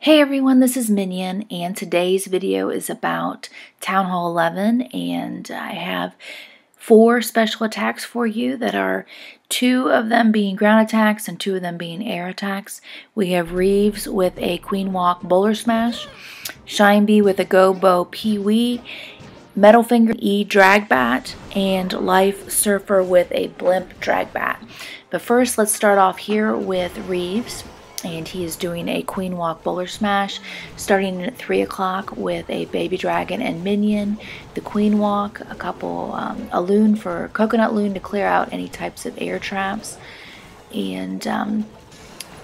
Hey everyone, this is Minion, and today's video is about Town Hall 11, and I have four special attacks for you that are two of them being ground attacks and two of them being air attacks. We have Rives with a Queen Walk Bowler Smash, Shinbe with a GoBoPeWi, Metal Finger E Drag Bat, and Lifesurfer with a Blimp Drag Bat. But first, let's start off here with Rives and he is doing a Queen Walk Bowler Smash starting at 3 o'clock with a Baby Dragon and Minion, the Queen Walk, a couple, um, a loon for Coconut Loon to clear out any types of air traps, and um,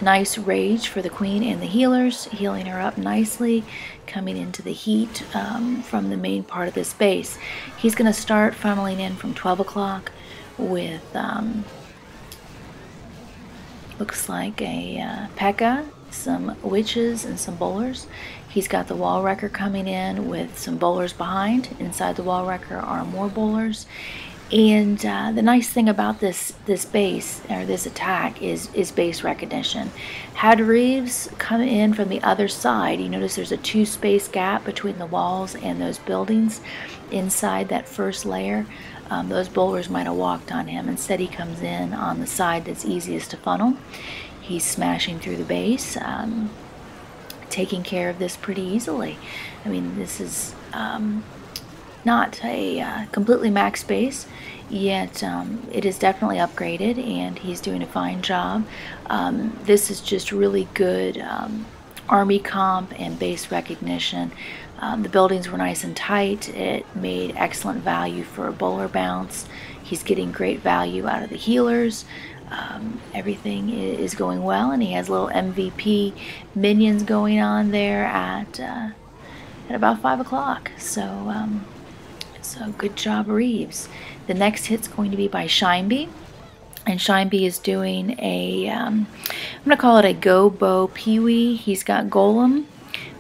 nice Rage for the Queen and the healers, healing her up nicely, coming into the heat um, from the main part of this base. He's going to start funneling in from 12 o'clock with um, Looks like a uh, P.E.K.K.A, some witches, and some bowlers. He's got the wall wrecker coming in with some bowlers behind. Inside the wall wrecker are more bowlers. And uh, the nice thing about this this base or this attack is is base recognition. Had Rives come in from the other side, you notice there's a two space gap between the walls and those buildings inside that first layer um, those bowlers might have walked on him. Instead, he comes in on the side that's easiest to funnel. He's smashing through the base, um, taking care of this pretty easily. I mean, this is um, not a uh, completely max base, yet um, it is definitely upgraded, and he's doing a fine job. Um, this is just really good um, Army comp and base recognition. Um, the buildings were nice and tight. It made excellent value for a bowler bounce. He's getting great value out of the healers. Um, everything is going well, and he has little MVP minions going on there at uh, at about five o'clock. So, um, so good job, Rives. The next hit's going to be by Shinbe. and Shinbe is doing a, am um, going to call it a GoBoPeWi. He's got Golem.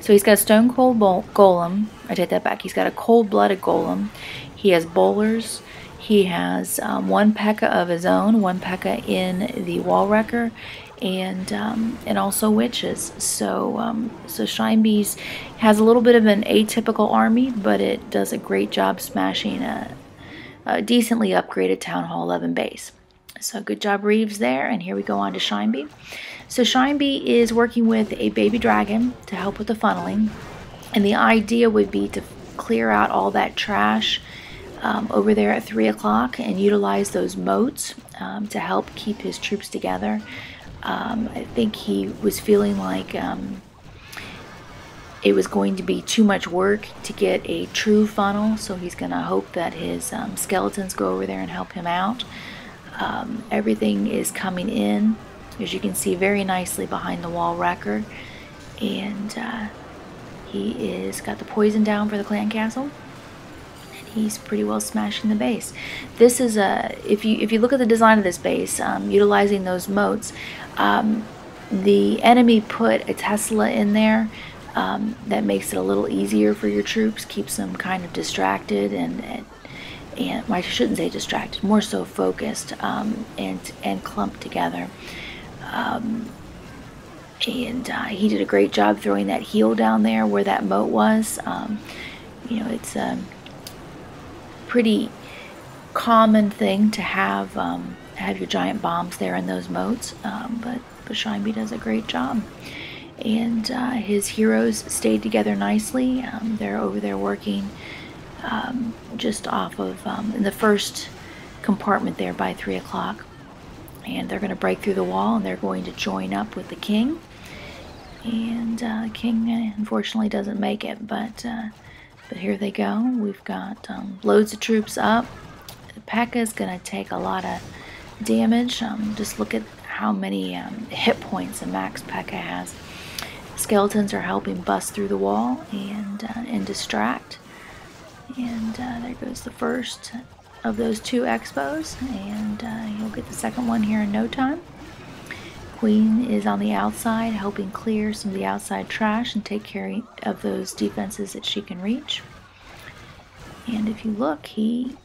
So he's got Stone Cold Golem. I take that back. He's got a Cold-Blooded Golem. He has Bowlers. He has um, one P.E.K.K.A of his own, one P.E.K.K.A in the Wall Wrecker, and um, and also witches. So um, so Shinbes has a little bit of an atypical army, but it does a great job smashing a, a decently upgraded Town Hall 11 base. So good job Rives there. And here we go on to Shinbe. So Shinbe is working with a baby dragon to help with the funneling. And the idea would be to clear out all that trash um, over there at 3 o'clock and utilize those moats um, to help keep his troops together. Um, I think he was feeling like um, it was going to be too much work to get a true funnel, so he's going to hope that his um, skeletons go over there and help him out. Um, everything is coming in, as you can see very nicely behind the wall wrecker. And uh, he is got the poison down for the clan castle. He's pretty well smashing the base. This is a, if you if you look at the design of this base, um, utilizing those moats, um, the enemy put a Tesla in there um, that makes it a little easier for your troops, keeps them kind of distracted and, and and well, I shouldn't say distracted, more so focused um, and and clumped together. Um, and uh, he did a great job throwing that heal down there where that moat was. Um, you know, it's a pretty common thing to have um, have your giant bombs there in those moats, um, but but Shinbe does a great job. And uh, his heroes stayed together nicely. Um, they're over there working um, just off of um, in the first compartment there by 3 o'clock. And they're going to break through the wall and they're going to join up with the king. And uh, the king uh, unfortunately doesn't make it, but uh, but here they go. We've got um, loads of troops up. The P.E.K.K.A is going to take a lot of damage. Um, just look at how many um, hit points a max P.E.K.K.A has. Skeletons are helping bust through the wall and, uh, and distract. And uh, there goes the first of those two expos, and uh, you'll get the second one here in no time. Queen is on the outside, helping clear some of the outside trash and take care of those defenses that she can reach. And if you look, he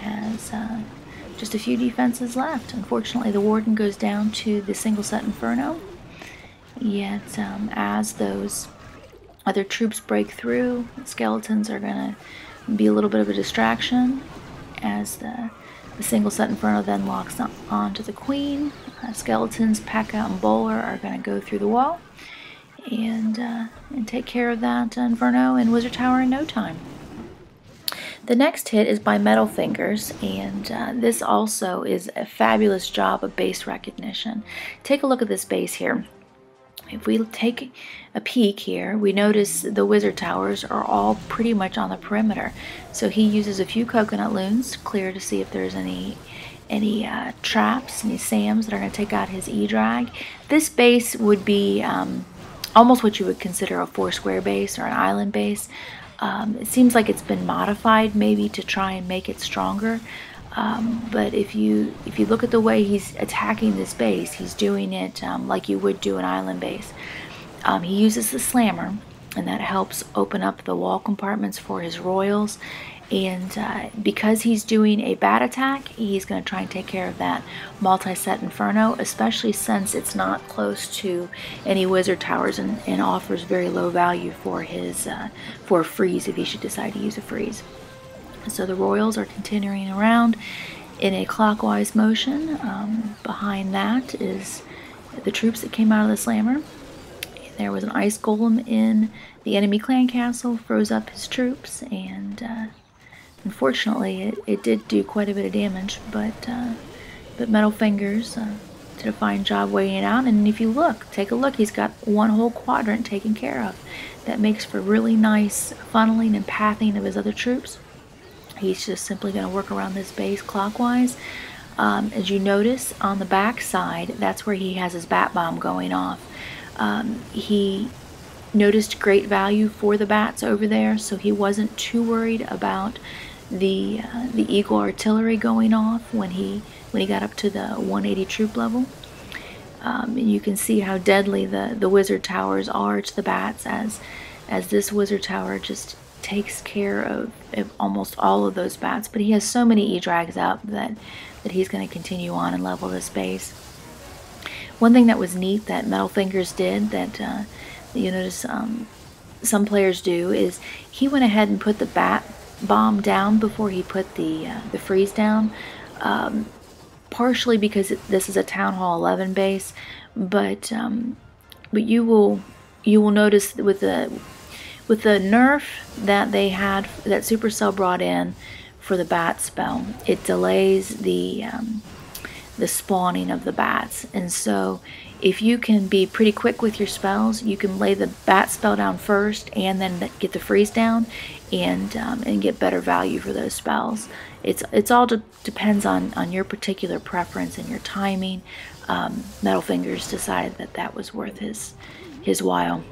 has uh, just a few defenses left. Unfortunately, the Warden goes down to the single set Inferno, Yet, um, as those other troops break through, skeletons are going to be a little bit of a distraction as the, the single set Inferno then locks on, onto the queen. Uh, skeletons, P.E.K.K.A, and Bowler are going to go through the wall and, uh, and take care of that Inferno and Wizard Tower in no time. The next hit is by Metal Fingers, and uh, this also is a fabulous job of base recognition. Take a look at this base here. If we take a peek here, we notice the wizard towers are all pretty much on the perimeter. So he uses a few coconut loons, clear to see if there's any any uh, traps, any SAMs that are going to take out his E-Drag. This base would be um, almost what you would consider a four square base or an island base. Um, it seems like it's been modified maybe to try and make it stronger. Um, but if you if you look at the way he's attacking this base, he's doing it um, like you would do an island base. Um, he uses the slammer, and that helps open up the wall compartments for his royals and uh, because he's doing a bat attack, he's going to try and take care of that multi-set Inferno, especially since it's not close to any wizard towers and, and offers very low value for his uh, for a freeze if he should decide to use a freeze. So the Royals are continuing around in a clockwise motion. Um, behind that is the troops that came out of the slammer. There was an ice golem in the enemy clan castle, froze up his troops, and uh, Unfortunately, it, it did do quite a bit of damage, but uh, but Metal Fingers uh, did a fine job weighing it out. And if you look, take a look, he's got one whole quadrant taken care of. That makes for really nice funneling and pathing of his other troops. He's just simply going to work around this base clockwise. Um, as you notice on the back side, that's where he has his bat bomb going off. Um, he noticed great value for the bats over there, so he wasn't too worried about the uh, the Eagle artillery going off when he when he got up to the 180 troop level. Um, and you can see how deadly the the wizard towers are to the bats as as this wizard tower just takes care of, of almost all of those bats. But he has so many E-drags up that that he's going to continue on and level this base. One thing that was neat that Metal Fingers did that uh, you notice um, some players do is he went ahead and put the bat bomb down before he put the uh, the freeze down. Um, partially because this is a Town Hall 11 base, but um, but you will you will notice with the with the nerf that they had that Supercell brought in for the bat spell, it delays the um, the spawning of the bats, and so if you can be pretty quick with your spells, you can lay the bat spell down first and then get the freeze down and um, and get better value for those spells. It's it's all de depends on on your particular preference and your timing. Um, Metal Fingers decided that that was worth his his while.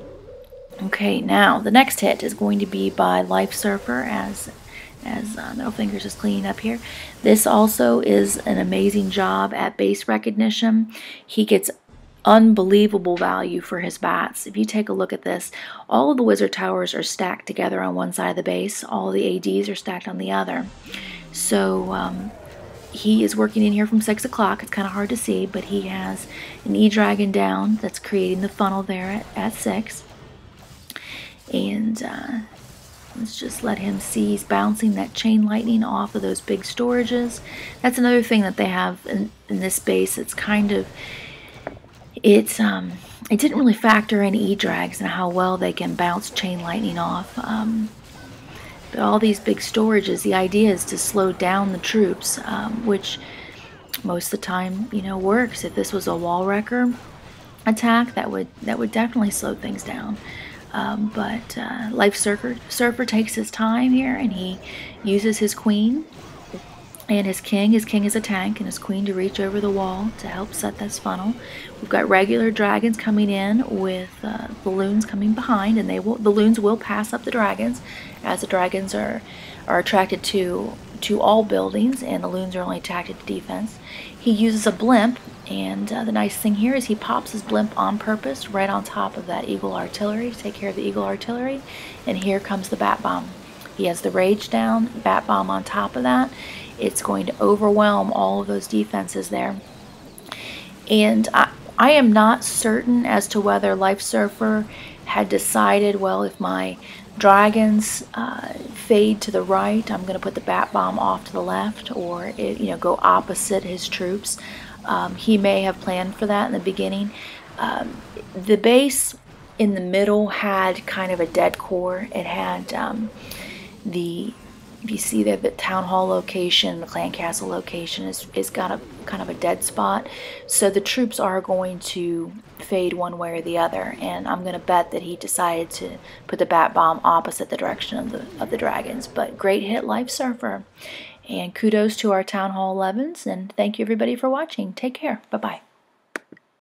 Okay, now the next hit is going to be by Lifesurfer as as uh, Metal Fingers is cleaning up here. This also is an amazing job at base recognition. He gets unbelievable value for his bats. If you take a look at this, all of the wizard towers are stacked together on one side of the base. All the ADs are stacked on the other. So um, he is working in here from 6 o'clock. It's kind of hard to see, but he has an E-Dragon down that's creating the funnel there at, at 6. And uh, let's just let him see he's bouncing that chain lightning off of those big storages. That's another thing that they have in, in this base. It's kind of it's um, it didn't really factor in E-drags and how well they can bounce chain lightning off. Um, but all these big storages, the idea is to slow down the troops, um, which most of the time, you know, works. If this was a wall wrecker attack, that would that would definitely slow things down. Um, but uh, Lifesurfer, Surfer takes his time here and he uses his queen and his king. His king is a tank, and his queen to reach over the wall to help set this funnel. We've got regular dragons coming in with uh, balloons coming behind, and they will the loons will pass up the dragons, as the dragons are are attracted to to all buildings, and the loons are only attracted to defense. He uses a blimp, and uh, the nice thing here is he pops his blimp on purpose right on top of that eagle artillery take care of the eagle artillery. And here comes the bat bomb. He has the rage down, bat bomb on top of that, it's going to overwhelm all of those defenses there. And I, I am not certain as to whether Lifesurfer had decided, well, if my dragons uh, fade to the right, I'm going to put the bat bomb off to the left, or it, you know, go opposite his troops. Um, he may have planned for that in the beginning. Um, the base in the middle had kind of a dead core. It had um, the you see there the town hall location, the clan castle location is, is got a kind of a dead spot. So the troops are going to fade one way or the other. And I'm going to bet that he decided to put the bat bomb opposite the direction of the, of the dragons. But great hit Lifesurfer. And kudos to our Town Hall 11s. And thank you everybody for watching. Take care. Bye-bye.